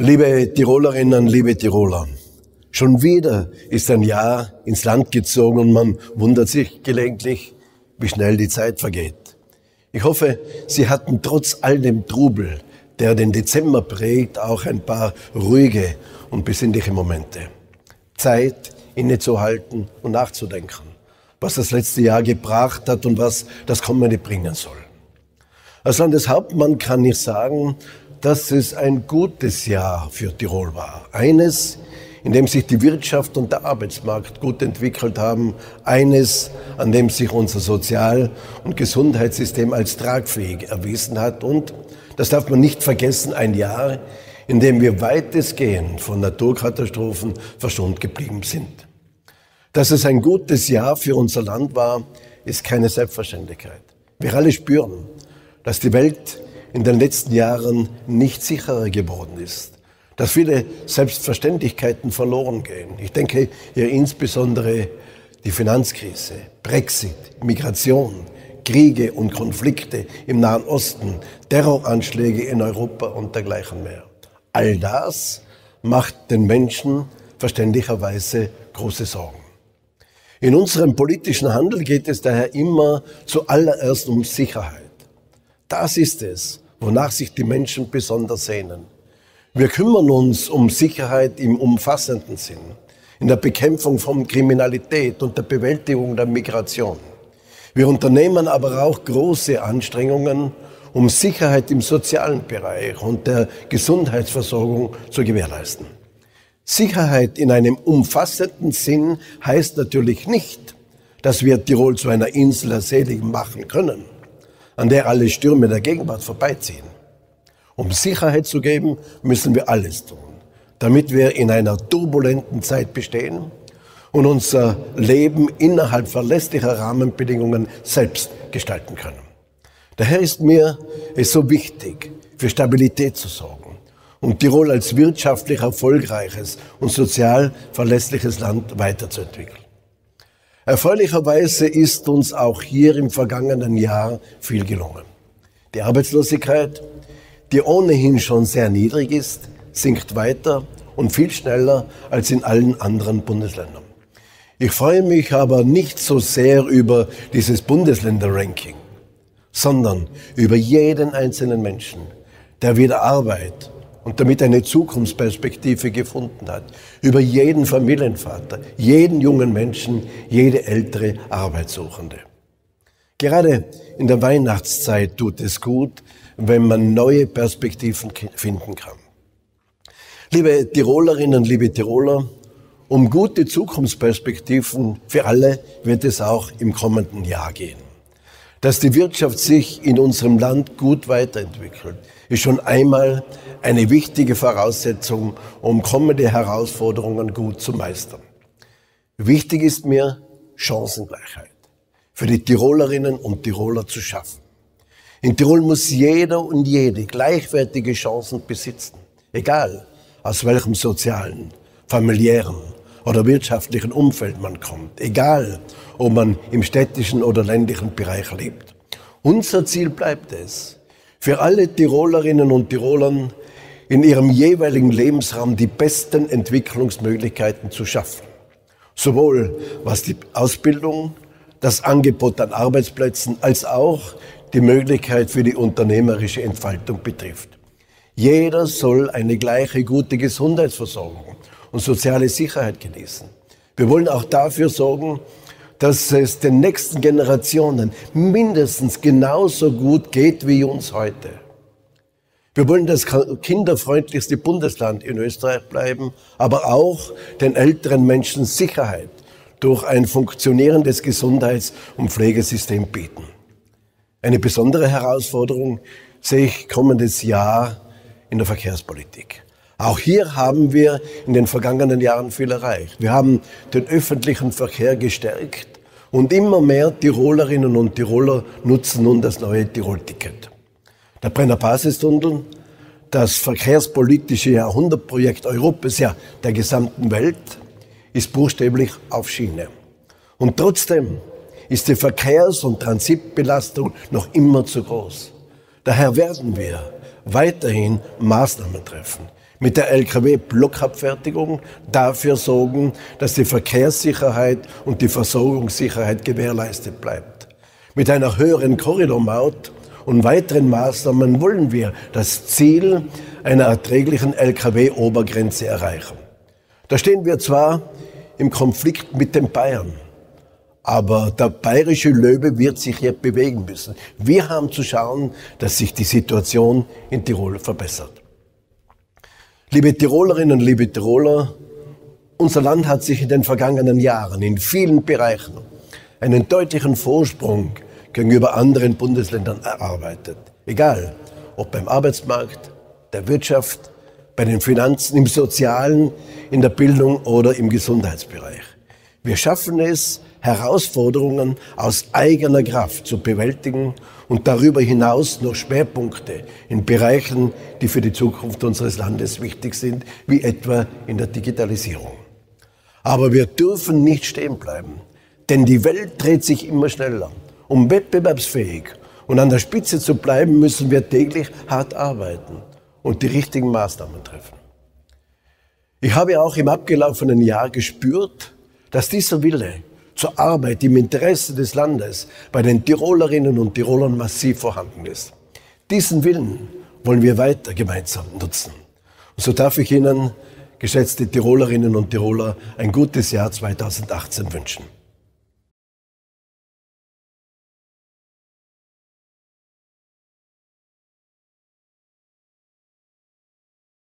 Liebe Tirolerinnen, liebe Tiroler, schon wieder ist ein Jahr ins Land gezogen und man wundert sich gelegentlich, wie schnell die Zeit vergeht. Ich hoffe, Sie hatten trotz all dem Trubel, der den Dezember prägt, auch ein paar ruhige und besinnliche Momente. Zeit, innezuhalten und nachzudenken, was das letzte Jahr gebracht hat und was das kommende bringen soll. Als Landeshauptmann kann ich sagen, dass es ein gutes Jahr für Tirol war. Eines, in dem sich die Wirtschaft und der Arbeitsmarkt gut entwickelt haben. Eines, an dem sich unser Sozial- und Gesundheitssystem als tragfähig erwiesen hat. Und, das darf man nicht vergessen, ein Jahr, in dem wir weitestgehend von Naturkatastrophen verschont geblieben sind. Dass es ein gutes Jahr für unser Land war, ist keine Selbstverständlichkeit. Wir alle spüren, dass die Welt in den letzten Jahren nicht sicherer geworden ist, dass viele Selbstverständlichkeiten verloren gehen. Ich denke hier insbesondere die Finanzkrise, Brexit, Migration, Kriege und Konflikte im Nahen Osten, Terroranschläge in Europa und dergleichen mehr. All das macht den Menschen verständlicherweise große Sorgen. In unserem politischen Handel geht es daher immer zuallererst um Sicherheit. Das ist es, wonach sich die Menschen besonders sehnen. Wir kümmern uns um Sicherheit im umfassenden Sinn, in der Bekämpfung von Kriminalität und der Bewältigung der Migration. Wir unternehmen aber auch große Anstrengungen, um Sicherheit im sozialen Bereich und der Gesundheitsversorgung zu gewährleisten. Sicherheit in einem umfassenden Sinn heißt natürlich nicht, dass wir Tirol zu einer Insel der Seligen machen können an der alle Stürme der Gegenwart vorbeiziehen. Um Sicherheit zu geben, müssen wir alles tun, damit wir in einer turbulenten Zeit bestehen und unser Leben innerhalb verlässlicher Rahmenbedingungen selbst gestalten können. Daher ist mir es so wichtig, für Stabilität zu sorgen und Tirol als wirtschaftlich erfolgreiches und sozial verlässliches Land weiterzuentwickeln. Erfreulicherweise ist uns auch hier im vergangenen Jahr viel gelungen. Die Arbeitslosigkeit, die ohnehin schon sehr niedrig ist, sinkt weiter und viel schneller als in allen anderen Bundesländern. Ich freue mich aber nicht so sehr über dieses Bundesländer-Ranking, sondern über jeden einzelnen Menschen, der wieder Arbeit, und damit eine Zukunftsperspektive gefunden hat. Über jeden Familienvater, jeden jungen Menschen, jede ältere Arbeitssuchende. Gerade in der Weihnachtszeit tut es gut, wenn man neue Perspektiven finden kann. Liebe Tirolerinnen, liebe Tiroler, um gute Zukunftsperspektiven für alle wird es auch im kommenden Jahr gehen. Dass die Wirtschaft sich in unserem Land gut weiterentwickelt, ist schon einmal eine wichtige Voraussetzung, um kommende Herausforderungen gut zu meistern. Wichtig ist mir Chancengleichheit für die Tirolerinnen und Tiroler zu schaffen. In Tirol muss jeder und jede gleichwertige Chancen besitzen, egal aus welchem sozialen, familiären oder wirtschaftlichen Umfeld man kommt, egal ob man im städtischen oder ländlichen Bereich lebt. Unser Ziel bleibt es, für alle Tirolerinnen und Tirolern in ihrem jeweiligen Lebensraum die besten Entwicklungsmöglichkeiten zu schaffen. Sowohl was die Ausbildung, das Angebot an Arbeitsplätzen als auch die Möglichkeit für die unternehmerische Entfaltung betrifft. Jeder soll eine gleiche gute Gesundheitsversorgung und soziale Sicherheit genießen. Wir wollen auch dafür sorgen, dass es den nächsten Generationen mindestens genauso gut geht wie uns heute. Wir wollen das kinderfreundlichste Bundesland in Österreich bleiben, aber auch den älteren Menschen Sicherheit durch ein funktionierendes Gesundheits- und Pflegesystem bieten. Eine besondere Herausforderung sehe ich kommendes Jahr in der Verkehrspolitik. Auch hier haben wir in den vergangenen Jahren viel erreicht. Wir haben den öffentlichen Verkehr gestärkt und immer mehr Tirolerinnen und Tiroler nutzen nun das neue Tirol-Ticket. Der Brenner Basistunnel, das verkehrspolitische Jahrhundertprojekt Europas, ja der gesamten Welt, ist buchstäblich auf Schiene. Und trotzdem ist die Verkehrs- und Transitbelastung noch immer zu groß. Daher werden wir weiterhin Maßnahmen treffen mit der Lkw-Blockabfertigung dafür sorgen, dass die Verkehrssicherheit und die Versorgungssicherheit gewährleistet bleibt. Mit einer höheren Korridormaut und weiteren Maßnahmen wollen wir das Ziel einer erträglichen Lkw-Obergrenze erreichen. Da stehen wir zwar im Konflikt mit den Bayern, aber der bayerische Löwe wird sich jetzt bewegen müssen. Wir haben zu schauen, dass sich die Situation in Tirol verbessert. Liebe Tirolerinnen, liebe Tiroler, unser Land hat sich in den vergangenen Jahren in vielen Bereichen einen deutlichen Vorsprung gegenüber anderen Bundesländern erarbeitet. Egal, ob beim Arbeitsmarkt, der Wirtschaft, bei den Finanzen, im Sozialen, in der Bildung oder im Gesundheitsbereich. Wir schaffen es, Herausforderungen aus eigener Kraft zu bewältigen und darüber hinaus noch Schwerpunkte in Bereichen, die für die Zukunft unseres Landes wichtig sind, wie etwa in der Digitalisierung. Aber wir dürfen nicht stehen bleiben, denn die Welt dreht sich immer schneller. Um wettbewerbsfähig und an der Spitze zu bleiben, müssen wir täglich hart arbeiten und die richtigen Maßnahmen treffen. Ich habe auch im abgelaufenen Jahr gespürt, dass dieser Wille zur Arbeit im Interesse des Landes bei den Tirolerinnen und Tirolern massiv vorhanden ist. Diesen Willen wollen wir weiter gemeinsam nutzen. Und so darf ich Ihnen, geschätzte Tirolerinnen und Tiroler, ein gutes Jahr 2018 wünschen.